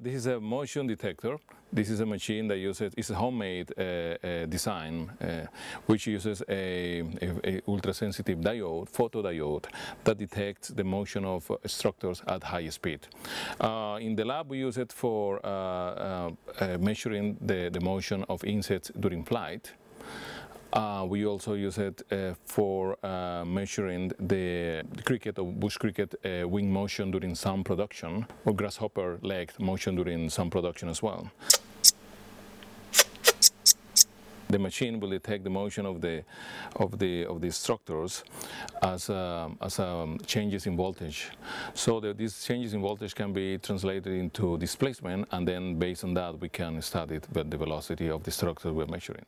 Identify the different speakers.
Speaker 1: This is a motion detector. This is a machine that uses, it's a homemade uh, uh, design, uh, which uses a, a, a ultra-sensitive diode, photodiode, that detects the motion of structures at high speed. Uh, in the lab, we use it for uh, uh, measuring the, the motion of insects during flight. Uh, we also use it uh, for uh, measuring the cricket or bush cricket uh, wing motion during sound production or grasshopper leg motion during sound production as well. The machine will detect the motion of the of the of the structures as um, as um, changes in voltage. So the, these changes in voltage can be translated into displacement, and then based on that we can study the velocity of the structure we're measuring.